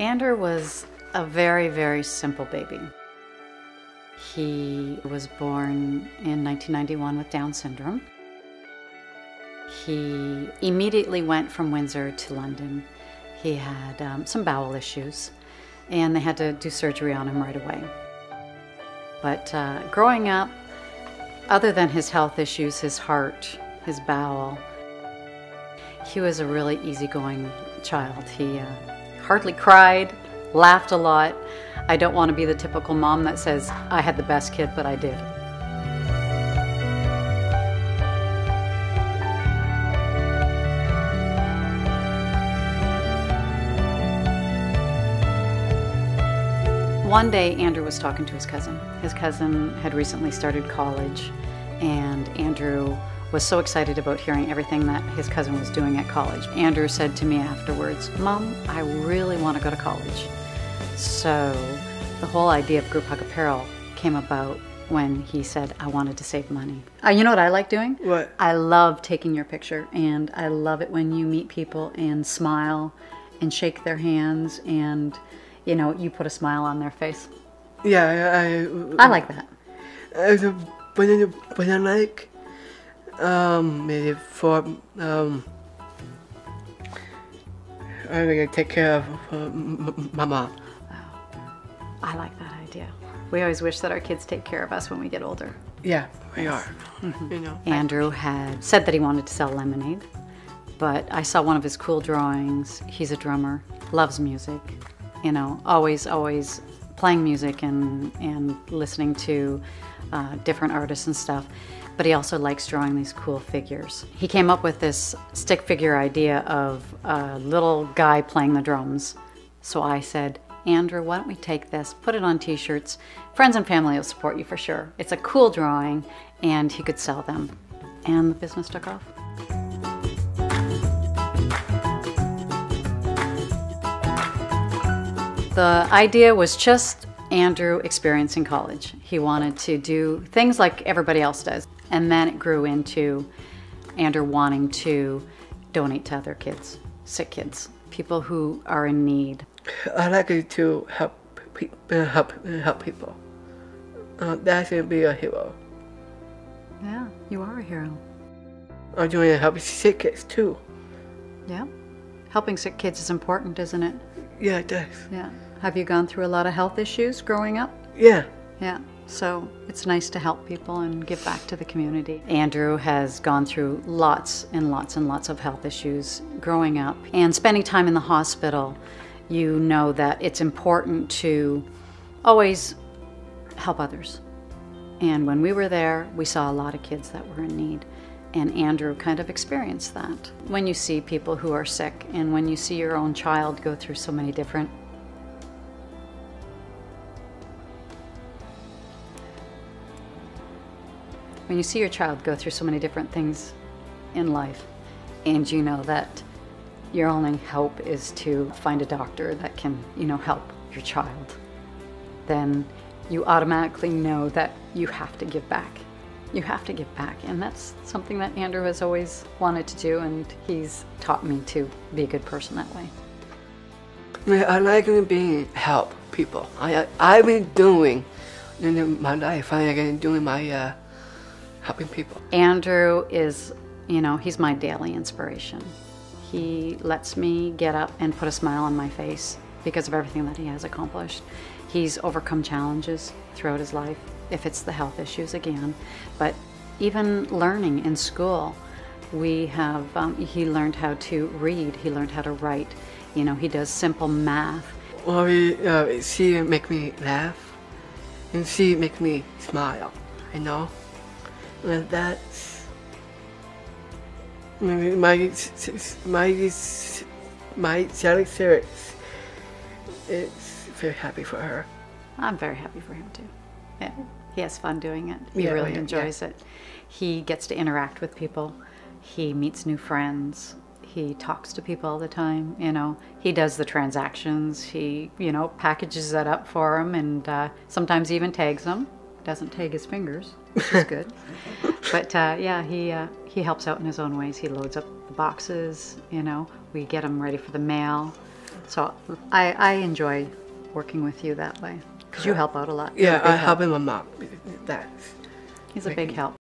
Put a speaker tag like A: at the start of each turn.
A: Andrew was a very, very simple baby. He was born in 1991 with Down syndrome. He immediately went from Windsor to London. He had um, some bowel issues, and they had to do surgery on him right away. But uh, growing up, other than his health issues, his heart, his bowel, he was a really easygoing child. He uh, hardly cried, laughed a lot. I don't want to be the typical mom that says, I had the best kid, but I did. One day, Andrew was talking to his cousin. His cousin had recently started college, and Andrew was so excited about hearing everything that his cousin was doing at college. Andrew said to me afterwards, Mom, I really want to go to college. So the whole idea of Group Hug Apparel came about when he said, I wanted to save money. Uh, you know what I like doing?
B: What?
A: I love taking your picture, and I love it when you meet people and smile and shake their hands and you know, you put a smile on their face.
B: Yeah,
A: I, I like that.
B: Uh, when I, when I like, um, maybe for, um, I'm gonna take care of uh, mom.
A: I like that idea. We always wish that our kids take care of us when we get older.
B: Yeah, we are. Mm-hmm. You know.
A: Andrew had said that he wanted to sell lemonade, but I saw one of his cool drawings. He's a drummer, loves music, you know, always, always playing music and, and listening to uh, different artists and stuff. But he also likes drawing these cool figures. He came up with this stick figure idea of a little guy playing the drums. So I said, Andrew, why don't we take this, put it on t shirts? Friends and family will support you for sure. It's a cool drawing, and he could sell them. And the business took off. The idea was just Andrew experiencing college. He wanted to do things like everybody else does. And then it grew into Andrew wanting to donate to other kids, sick kids, people who are in need.
B: I like to help uh, help help people. Uh, that should be a hero.
A: Yeah, you are a hero.
B: I'm doing to help sick kids too.
A: Yeah, helping sick kids is important, isn't it?
B: Yeah, it does.
A: Yeah. Have you gone through a lot of health issues growing up?
B: Yeah.
A: Yeah. So it's nice to help people and give back to the community. Andrew has gone through lots and lots and lots of health issues growing up and spending time in the hospital. You know that it's important to always help others. And when we were there, we saw a lot of kids that were in need. And Andrew kind of experienced that. When you see people who are sick and when you see your own child go through so many different when you see your child go through so many different things in life and you know that your only hope is to find a doctor that can, you know, help your child, then you automatically know that you have to give back. You have to give back. And that's something that Andrew has always wanted to do, and he's taught me to be a good person that way.
B: I like being help people. I, I've been doing in my life, I've been doing my uh, helping people.
A: Andrew is, you know, he's my daily inspiration. He lets me get up and put a smile on my face because of everything that he has accomplished. He's overcome challenges throughout his life, if it's the health issues again, but even learning in school. We have, um, he learned how to read, he learned how to write, you know, he does simple math.
B: Well, we, uh, she make me laugh, and she make me smile, you know? And that's my my my Sally Sirix is very happy for her.
A: I'm very happy for him too. Yeah, he has fun doing it. He
B: Yeah,
A: really
B: yeah,
A: enjoys it. He gets to interact with people. He meets new friends. He talks to people all the time. You know, he does the transactions. He, you know, packages that up for him, and uh, sometimes even tags them. Doesn't tag his fingers, which is good. but uh, yeah, he uh, he helps out in his own ways. He loads up the boxes. You know, we get him ready for the mail. So I, I enjoy working with you that way because you help out a lot. You're
B: Yeah, I
A: help.
B: him a lot. That
A: He's a big help.